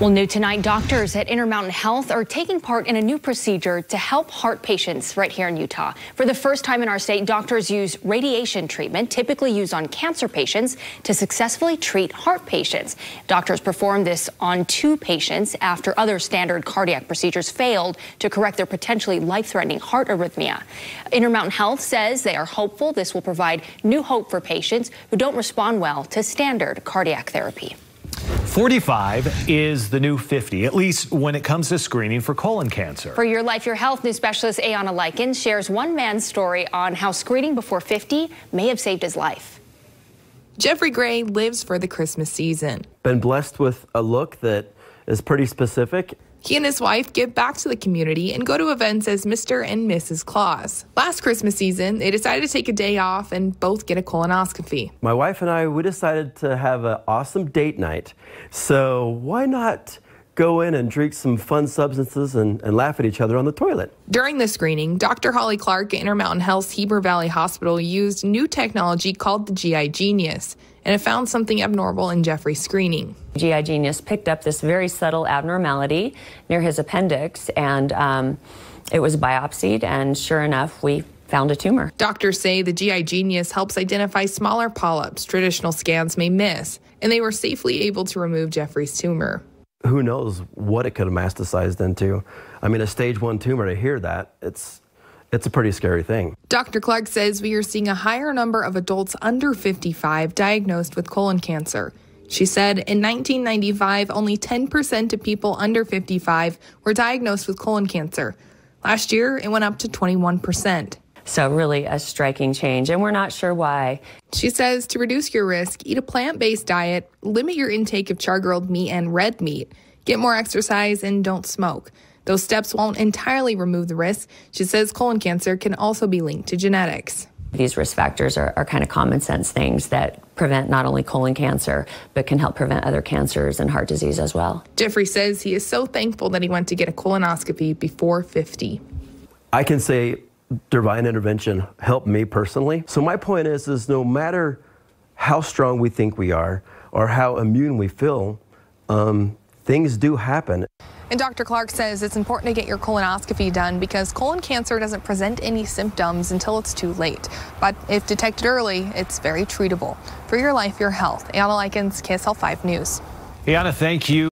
Well, new tonight, doctors at Intermountain Health are taking part in a new procedure to help heart patients right here in Utah. For the first time in our state, doctors use radiation treatment, typically used on cancer patients, to successfully treat heart patients. Doctors performed this on two patients after other standard cardiac procedures failed to correct their potentially life-threatening heart arrhythmia. Intermountain Health says they are hopeful this will provide new hope for patients who don't respond well to standard cardiac therapy. 45 is the new 50, at least when it comes to screening for colon cancer. For Your Life, Your Health, new specialist Ayana Likens shares one man's story on how screening before 50 may have saved his life. Jeffrey Gray lives for the Christmas season. Been blessed with a look that is pretty specific he and his wife give back to the community and go to events as Mr. and Mrs. Claus. Last Christmas season, they decided to take a day off and both get a colonoscopy. My wife and I, we decided to have an awesome date night. So why not go in and drink some fun substances and, and laugh at each other on the toilet. During the screening, Dr. Holly Clark at Intermountain Health's Heber Valley Hospital used new technology called the GI Genius, and it found something abnormal in Jeffrey's screening. GI Genius picked up this very subtle abnormality near his appendix, and um, it was biopsied, and sure enough, we found a tumor. Doctors say the GI Genius helps identify smaller polyps traditional scans may miss, and they were safely able to remove Jeffrey's tumor who knows what it could have metastasized into. I mean, a stage one tumor, to hear that, it's it's a pretty scary thing. Dr. Clark says we are seeing a higher number of adults under 55 diagnosed with colon cancer. She said in 1995, only 10% of people under 55 were diagnosed with colon cancer. Last year, it went up to 21%. So, really, a striking change, and we're not sure why. She says to reduce your risk, eat a plant based diet, limit your intake of char grilled meat and red meat, get more exercise, and don't smoke. Those steps won't entirely remove the risk. She says colon cancer can also be linked to genetics. These risk factors are, are, kind of common sense things that prevent not only colon cancer, but can help prevent other cancers and heart disease as well. Jeffrey says he is so thankful that he went to get a colonoscopy before 50. I can say divine intervention helped me personally. So my point is, is no matter how strong we think we are or how immune we feel, um, things do happen. And Dr. Clark says it's important to get your colonoscopy done because colon cancer doesn't present any symptoms until it's too late. But if detected early, it's very treatable. For your life, your health. Anna Likens, KSL 5 News. Anna, thank you.